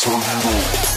so you know.